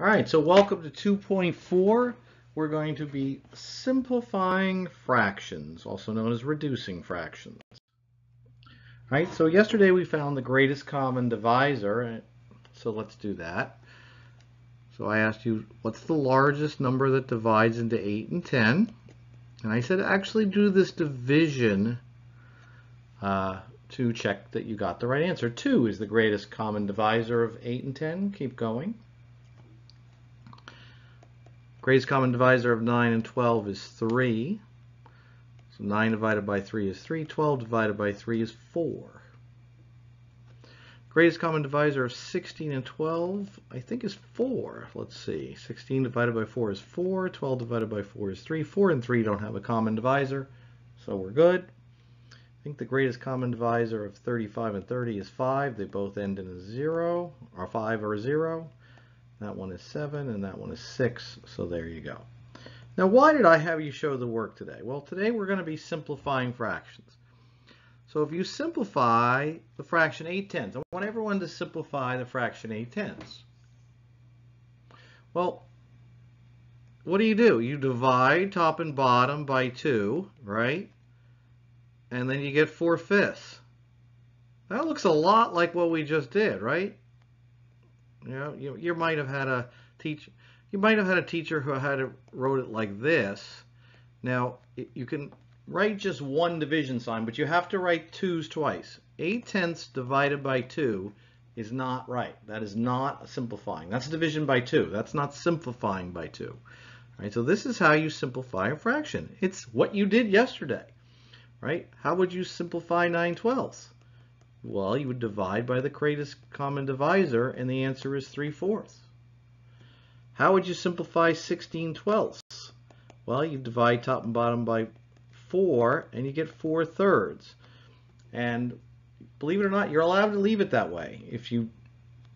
All right, so welcome to 2.4. We're going to be simplifying fractions, also known as reducing fractions. All right, so yesterday we found the greatest common divisor, so let's do that. So I asked you, what's the largest number that divides into 8 and 10? And I said, actually do this division uh, to check that you got the right answer. 2 is the greatest common divisor of 8 and 10. Keep going. Greatest common divisor of 9 and 12 is 3. So 9 divided by 3 is 3. 12 divided by 3 is 4. Greatest common divisor of 16 and 12, I think is 4. Let's see. 16 divided by 4 is 4. 12 divided by 4 is 3. 4 and 3 don't have a common divisor, so we're good. I think the greatest common divisor of 35 and 30 is 5. They both end in a 0, or 5 or a 0. That one is 7 and that one is 6, so there you go. Now why did I have you show the work today? Well today we're going to be simplifying fractions. So if you simplify the fraction 8 tenths, I want everyone to simplify the fraction 8 tenths. Well, what do you do? You divide top and bottom by 2, right? And then you get 4 fifths. That looks a lot like what we just did, right? You know, you, you might have had a teacher, you might have had a teacher who had it, wrote it like this. Now, you can write just one division sign, but you have to write twos twice. 8 tenths divided by 2 is not right. That is not simplifying. That's division by 2. That's not simplifying by 2. All right, so this is how you simplify a fraction. It's what you did yesterday, right? How would you simplify 9 twelfths? Well, you would divide by the greatest common divisor, and the answer is 3 fourths. How would you simplify 16 twelfths? Well, you divide top and bottom by 4, and you get 4 thirds. And believe it or not, you're allowed to leave it that way. If you,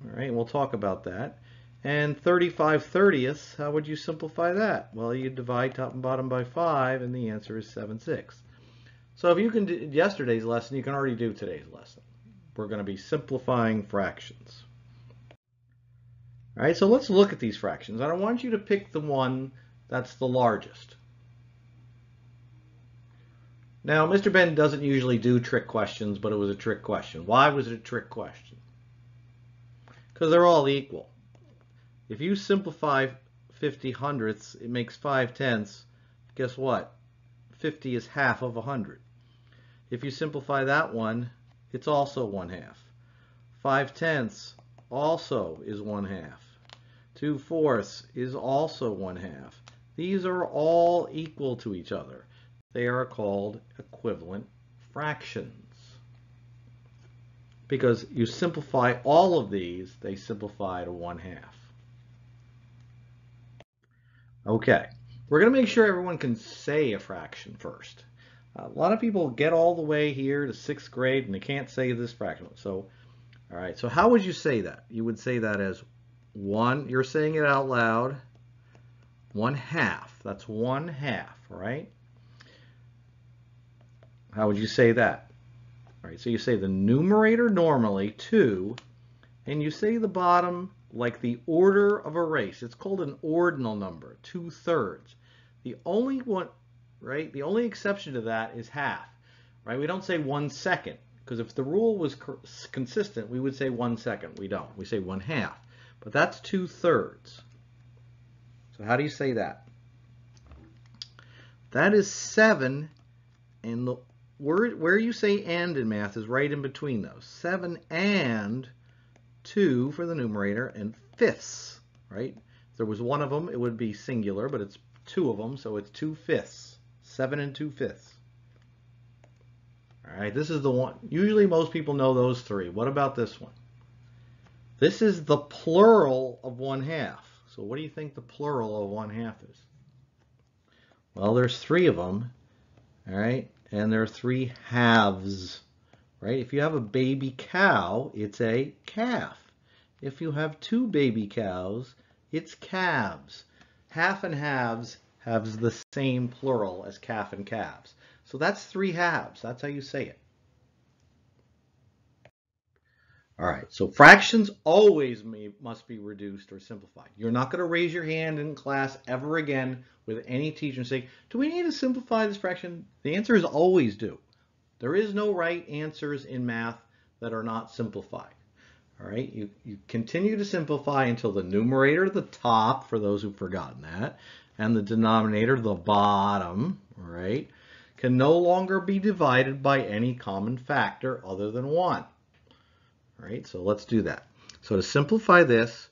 all right, we'll talk about that. And 35 thirtieths, how would you simplify that? Well, you divide top and bottom by 5, and the answer is 7 sixths. So if you can do yesterday's lesson, you can already do today's lesson we're going to be simplifying fractions. All right, so let's look at these fractions. I don't want you to pick the one that's the largest. Now, Mr. Benn doesn't usually do trick questions, but it was a trick question. Why was it a trick question? Because they're all equal. If you simplify 50 hundredths, it makes 5 tenths. Guess what? 50 is half of 100. If you simplify that one, it's also 1 half. 5 tenths also is 1 half. 2 fourths is also 1 half. These are all equal to each other. They are called equivalent fractions. Because you simplify all of these, they simplify to 1 half. Okay, we're going to make sure everyone can say a fraction first. A lot of people get all the way here to sixth grade and they can't say this fraction. So, all right, so how would you say that? You would say that as one, you're saying it out loud, one half. That's one half, right? How would you say that? All right, so you say the numerator normally, 2, and you say the bottom like the order of a race. It's called an ordinal number, 2 thirds. The only one, right? The only exception to that is half, right? We don't say one second, because if the rule was consistent, we would say one second. We don't. We say one half. But that's two thirds. So how do you say that? That is seven, and the word where you say and in math is right in between those. Seven and two for the numerator, and fifths, right? If there was one of them, it would be singular, but it's two of them, so it's two fifths. 7 and 2 fifths. All right, this is the one. Usually most people know those three. What about this one? This is the plural of 1 half. So what do you think the plural of 1 half is? Well, there's three of them, all right? And there are three halves, right? If you have a baby cow, it's a calf. If you have two baby cows, it's calves. Half and halves has the same plural as calf and calves. So that's three halves. That's how you say it. All right, so fractions always may, must be reduced or simplified. You're not going to raise your hand in class ever again with any teacher and say, do we need to simplify this fraction? The answer is always do. There is no right answers in math that are not simplified. All right, you, you continue to simplify until the numerator, the top, for those who've forgotten that, and the denominator, the bottom, right, can no longer be divided by any common factor other than 1. Right, so let's do that. So to simplify this,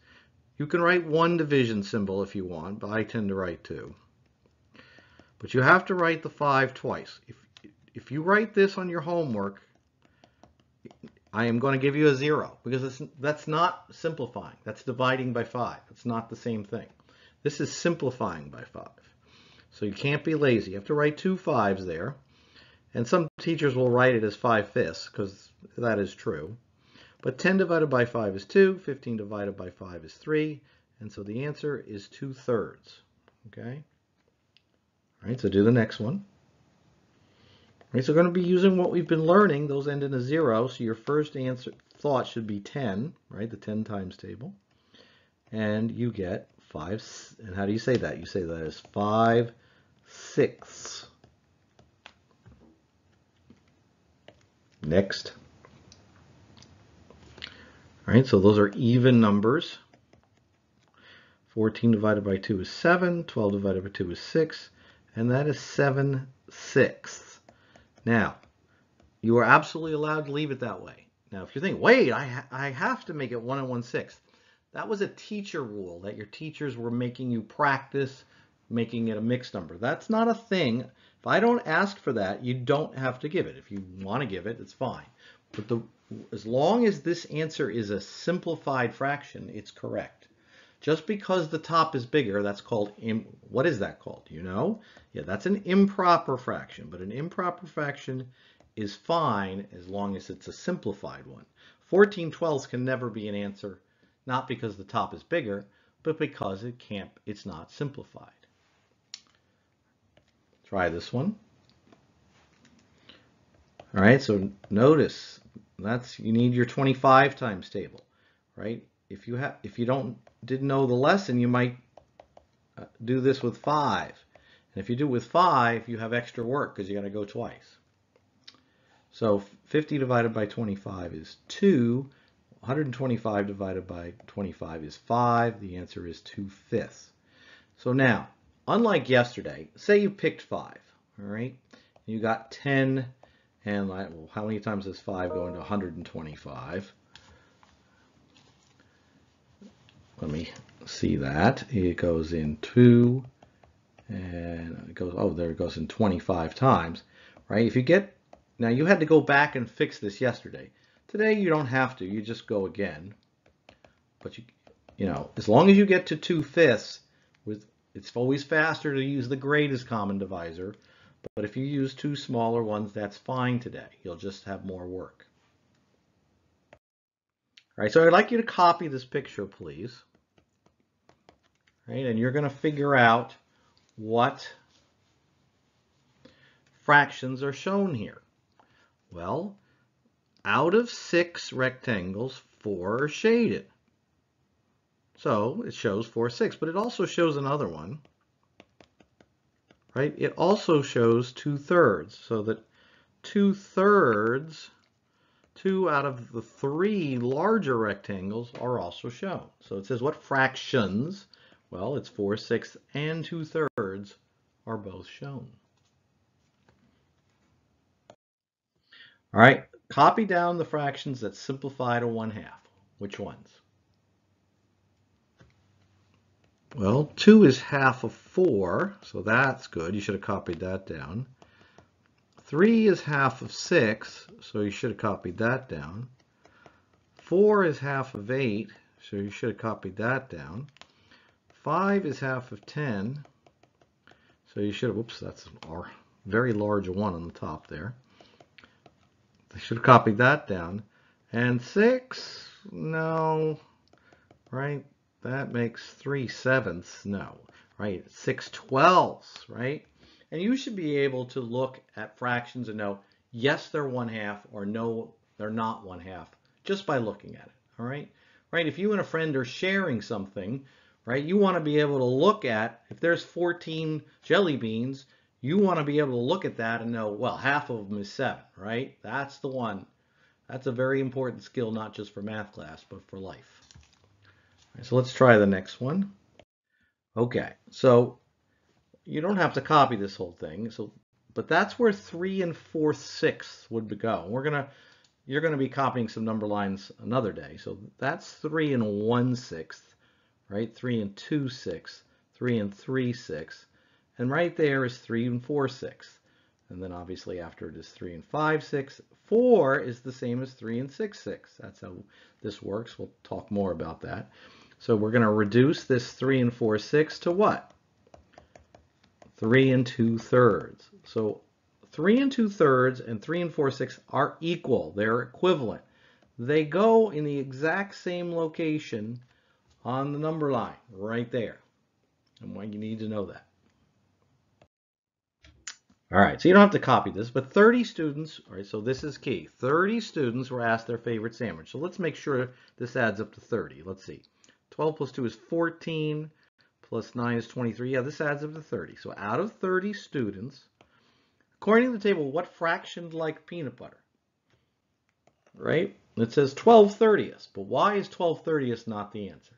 you can write one division symbol if you want, but I tend to write two. But you have to write the 5 twice. If, if you write this on your homework, I am going to give you a 0 because that's not simplifying. That's dividing by 5. It's not the same thing. This is simplifying by 5. So you can't be lazy. You have to write two fives there. And some teachers will write it as 5 fifths because that is true. But 10 divided by 5 is 2, 15 divided by 5 is 3, and so the answer is 2 thirds. Okay? All right, so do the next one. All right, so we're going to be using what we've been learning. Those end in a 0, so your first answer thought should be 10, right, the 10 times table. And you get 5, and how do you say that? You say that as 5 sixths. Next. All right, so those are even numbers. 14 divided by 2 is 7, 12 divided by 2 is 6, and that is 7 sixths. Now, you are absolutely allowed to leave it that way. Now, if you think, wait, I, ha I have to make it 1 and 1 sixth, that was a teacher rule that your teachers were making you practice making it a mixed number. That's not a thing. If I don't ask for that, you don't have to give it. If you want to give it, it's fine. But the as long as this answer is a simplified fraction, it's correct. Just because the top is bigger, that's called, what is that called? You know? Yeah, that's an improper fraction, but an improper fraction is fine as long as it's a simplified one. 14 twelfths can never be an answer, not because the top is bigger, but because it can't, it's not simplified. Try this one. All right, so notice that's you need your 25 times table, right? If you have if you don't didn't know the lesson, you might uh, do this with 5. And if you do it with 5, you have extra work because you got to go twice. So 50 divided by 25 is 2. 125 divided by 25 is 5. The answer is 2 fifths. So now, unlike yesterday, say you picked 5, all right? You got 10 and well, how many times does 5 go into 125? Let me see that. It goes in 2, and it goes, oh, there it goes in 25 times, right? If you get, now you had to go back and fix this yesterday. Today you don't have to, you just go again. But you, you know, as long as you get to 2 fifths, with, it's always faster to use the greatest common divisor but if you use two smaller ones, that's fine today. You'll just have more work. All right, so I'd like you to copy this picture, please. All right, and you're going to figure out what fractions are shown here. Well, out of six rectangles, four are shaded. So it shows 4 6, but it also shows another one right? It also shows two-thirds, so that two-thirds, two out of the three larger rectangles are also shown. So it says what fractions, well, it's 4 sixths and two-thirds are both shown. All right, copy down the fractions that simplify to 1 half. Which ones? Well, 2 is half of 4, so that's good. You should have copied that down. 3 is half of 6, so you should have copied that down. 4 is half of 8, so you should have copied that down. 5 is half of 10, so you should have, whoops, that's our very large one on the top there. I should copied that down. And 6, no, right? That makes 3 sevenths. No, right? 6 twelfths, right? And you should be able to look at fractions and know, yes, they're 1 half, or no, they're not 1 half, just by looking at it, all right? Right, if you and a friend are sharing something, right, you want to be able to look at, if there's 14 jelly beans, you want to be able to look at that and know, well, half of them is seven, right? That's the one. That's a very important skill, not just for math class, but for life. Right, so let's try the next one. Okay, so you don't have to copy this whole thing. So, but that's where three and four sixths would go. We're gonna, you're gonna be copying some number lines another day. So that's three and one sixth, right? Three and two sixths, three and three sixths, and right there is three and four sixths. And then obviously after it is 3 and 5 6. 4 is the same as 3 and 6 6. That's how this works. We'll talk more about that. So we're going to reduce this 3 and 4 6 to what? 3 and 2 thirds. So 3 and 2 thirds and 3 and 4 6 are equal. They're equivalent. They go in the exact same location on the number line right there. And why you need to know that. All right, so you don't have to copy this, but 30 students, all right, so this is key. 30 students were asked their favorite sandwich. So let's make sure this adds up to 30. Let's see. 12 plus 2 is 14, plus 9 is 23. Yeah, this adds up to 30. So out of 30 students, according to the table, what fraction like peanut butter? Right? It says 12 30ths, but why is 12 30ths not the answer?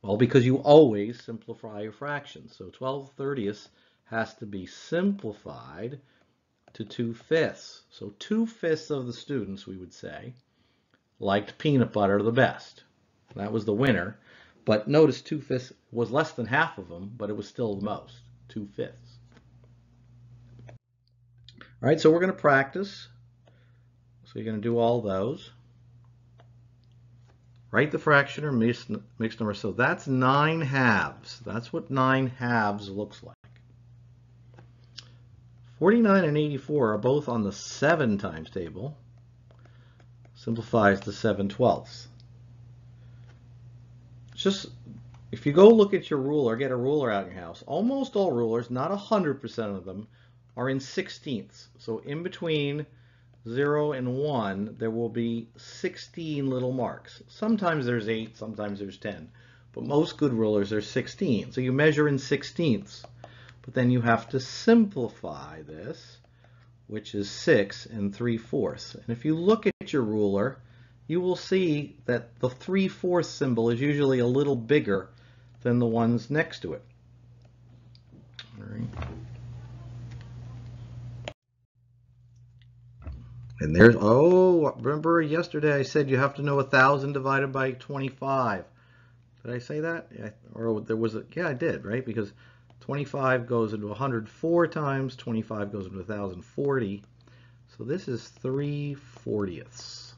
Well, because you always simplify your fractions. So 12 30ths has to be simplified to 2 fifths. So 2 fifths of the students, we would say, liked peanut butter the best. That was the winner. But notice 2 fifths was less than half of them, but it was still the most, 2 fifths. All right, so we're going to practice. So you're going to do all those. Write the fraction or mixed, mixed number. So that's 9 halves. That's what 9 halves looks like. 49 and 84 are both on the 7 times table. Simplifies to 7 twelfths. Just, if you go look at your ruler, get a ruler out in your house, almost all rulers, not 100% of them, are in sixteenths. So in between 0 and 1, there will be 16 little marks. Sometimes there's 8, sometimes there's 10. But most good rulers are 16. So you measure in sixteenths. But then you have to simplify this, which is 6 and 3 fourths. And if you look at your ruler, you will see that the 3 fourths symbol is usually a little bigger than the ones next to it. And there's, oh, remember yesterday I said you have to know 1,000 divided by 25. Did I say that? Yeah, or there was a, yeah, I did, right? Because 25 goes into 104 times, 25 goes into 1040. So this is 3 40ths.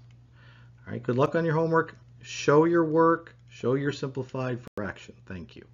All right, good luck on your homework. Show your work, show your simplified fraction. Thank you.